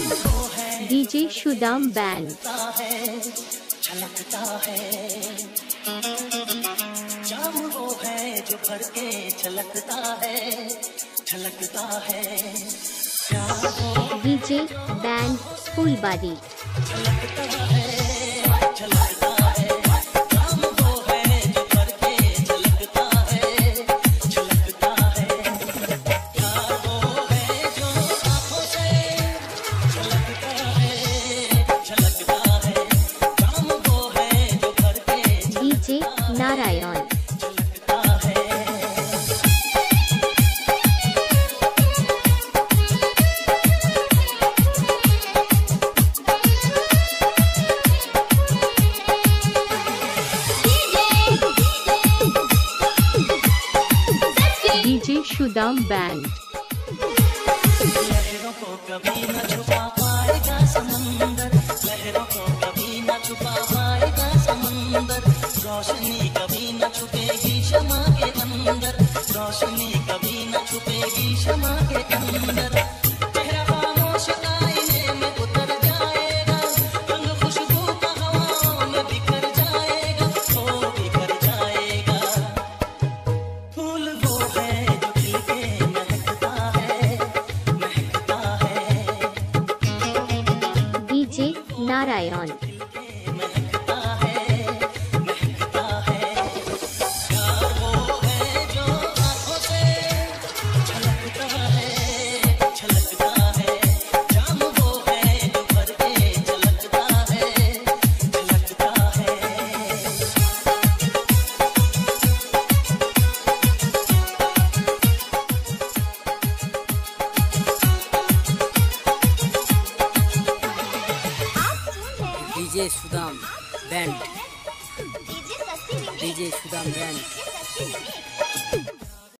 DJ Sudam band. छलकता है जाम वो है जो भर के छलकता है छलकता है। डीजे बैंड फुलबाड़ी छलकता है छलकता नारायण। DJ Sudam band. को कभी न छुपा पाएगा रोशनी कभी न छुपेगी क्षमा के अंदर, रोशनी कभी न छुपेगी क्षमा के अंदर। उतर जाएगा, रंग खुशबू का हवाओं बिखर जाएगा फूल वो है जो खिल है Narayan. DJ Sudam band DJ Sudam band